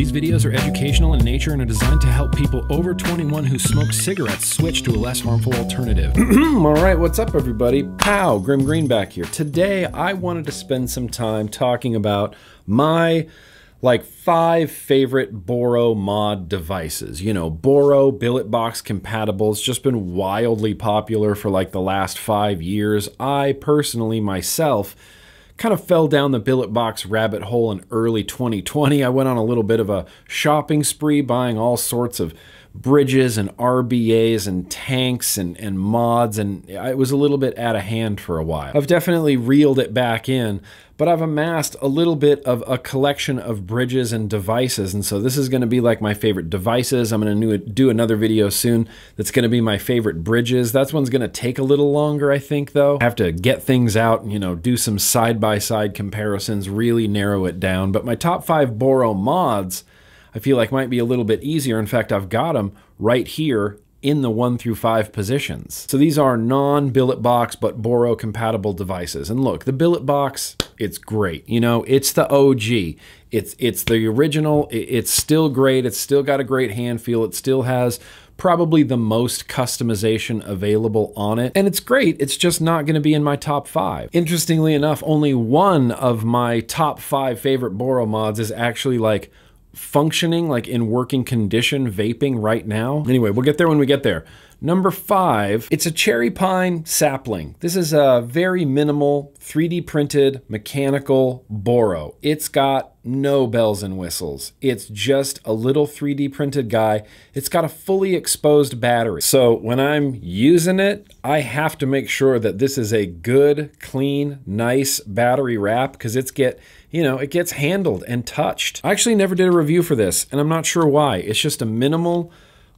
These videos are educational in nature and are designed to help people over 21 who smoke cigarettes switch to a less harmful alternative. All right, what's up, everybody? Pow, Grimm Green back here. Today, I wanted to spend some time talking about my like five favorite Boro mod devices. You know, Boro billet box compatible. It's just been wildly popular for like the last five years. I personally, myself, kind of fell down the billet box rabbit hole in early 2020. I went on a little bit of a shopping spree, buying all sorts of bridges and RBAs and tanks and, and mods, and it was a little bit out of hand for a while. I've definitely reeled it back in, but I've amassed a little bit of a collection of bridges and devices, and so this is going to be like my favorite devices. I'm going to do another video soon that's going to be my favorite bridges. That one's going to take a little longer, I think, though. I have to get things out and, you know, do some side-by-side -side comparisons, really narrow it down. But my top five Boro mods I feel like might be a little bit easier. In fact, I've got them right here in the 1 through 5 positions. So these are non-billet box but Boro compatible devices. And look, the billet box, it's great. You know, it's the OG. It's it's the original. It's still great. It's still got a great hand feel. It still has probably the most customization available on it. And it's great, it's just not gonna be in my top five. Interestingly enough, only one of my top five favorite Boro mods is actually like functioning, like in working condition, vaping right now. Anyway, we'll get there when we get there. Number five, it's a cherry pine sapling. This is a very minimal 3D printed mechanical Boro. It's got no bells and whistles. It's just a little 3D printed guy. It's got a fully exposed battery. So when I'm using it, I have to make sure that this is a good, clean, nice battery wrap because it's get, you know, it gets handled and touched. I actually never did a review for this and I'm not sure why. It's just a minimal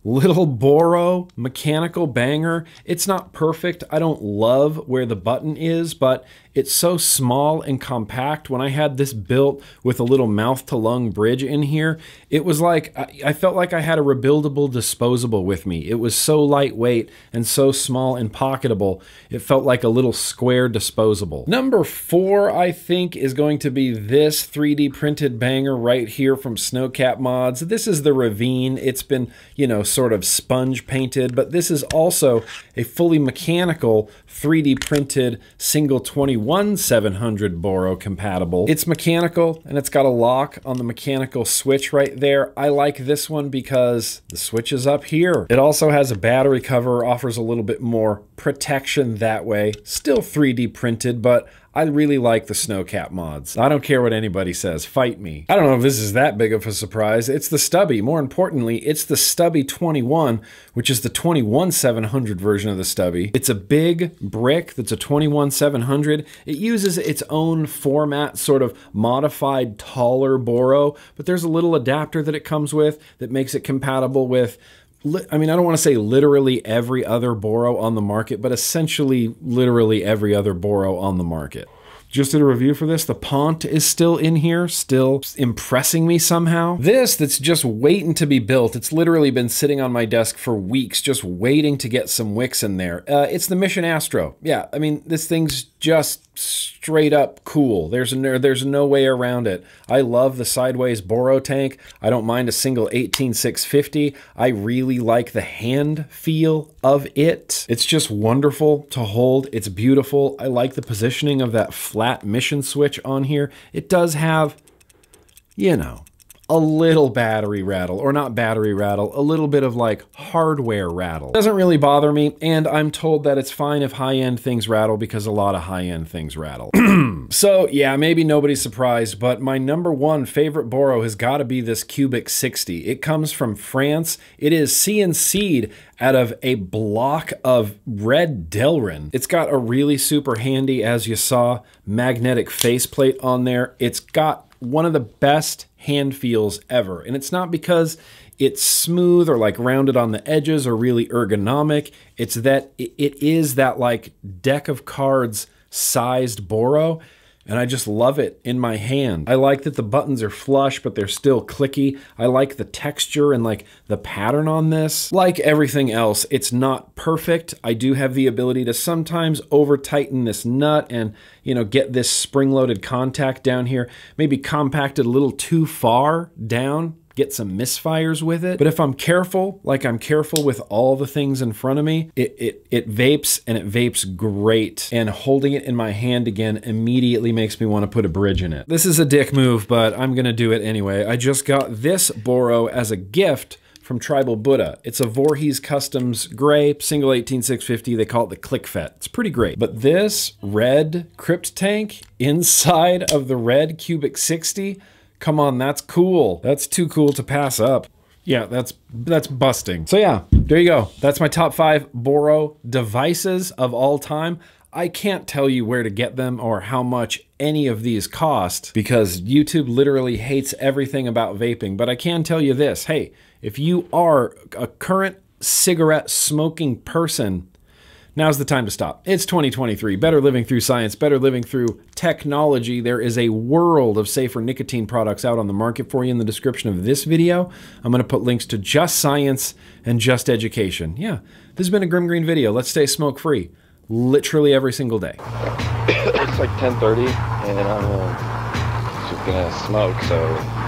little Boro mechanical banger. It's not perfect. I don't love where the button is, but it's so small and compact. When I had this built with a little mouth to lung bridge in here, it was like I felt like I had a rebuildable disposable with me. It was so lightweight and so small and pocketable. It felt like a little square disposable. Number four, I think, is going to be this 3D printed banger right here from Snowcap Mods. This is the Ravine. It's been, you know, sort of sponge painted, but this is also a fully mechanical 3D printed single 21 700 Boro compatible. It's mechanical and it's got a lock on the mechanical switch right there. I like this one because the switch is up here. It also has a battery cover, offers a little bit more protection that way. Still 3D printed, but I really like the Snowcap mods. I don't care what anybody says, fight me. I don't know if this is that big of a surprise. It's the Stubby. More importantly, it's the Stubby 21, which is the 21700 version of the Stubby. It's a big brick that's a 21700. It uses its own format, sort of modified, taller Boro, but there's a little adapter that it comes with that makes it compatible with I mean, I don't want to say literally every other Boro on the market, but essentially literally every other Boro on the market. Just did a review for this. The Pont is still in here, still impressing me somehow. This that's just waiting to be built. It's literally been sitting on my desk for weeks, just waiting to get some wicks in there. Uh, it's the Mission Astro. Yeah, I mean, this thing's just straight up cool. There's no, there's no way around it. I love the sideways Boro tank. I don't mind a single 18650. I really like the hand feel of it. It's just wonderful to hold. It's beautiful. I like the positioning of that flat mission switch on here. It does have, you know, a little battery rattle, or not battery rattle, a little bit of like hardware rattle. Doesn't really bother me, and I'm told that it's fine if high-end things rattle because a lot of high-end things rattle. so yeah, maybe nobody's surprised, but my number one favorite Boro has got to be this Cubic 60. It comes from France. It is CNC'd out of a block of red Delrin. It's got a really super handy, as you saw, magnetic faceplate on there. It's got one of the best hand feels ever. And it's not because it's smooth or like rounded on the edges or really ergonomic. It's that it is that like deck of cards sized Boro and I just love it in my hand. I like that the buttons are flush, but they're still clicky. I like the texture and like the pattern on this. Like everything else, it's not perfect. I do have the ability to sometimes over tighten this nut and, you know, get this spring loaded contact down here, maybe compacted a little too far down get some misfires with it. But if I'm careful, like I'm careful with all the things in front of me, it, it, it vapes and it vapes great. And holding it in my hand again immediately makes me want to put a bridge in it. This is a dick move, but I'm gonna do it anyway. I just got this Boro as a gift from Tribal Buddha. It's a Voorhees Customs gray, single 18650. They call it the ClickFet. It's pretty great. But this red crypt tank inside of the red Cubic 60, come on, that's cool. That's too cool to pass up. Yeah, that's that's busting. So yeah, there you go. That's my top five Boro devices of all time. I can't tell you where to get them or how much any of these cost because YouTube literally hates everything about vaping. But I can tell you this hey, if you are a current cigarette smoking person, now's the time to stop. It's 2023. Better living through science, better living through technology. There is a world of safer nicotine products out on the market for you in the description of this video. I'm going to put links to Just Science and Just Education. Yeah, this has been a Grimm Green video. Let's stay smoke free literally every single day. it's like 10:30, and I'm uh, just gonna smoke. So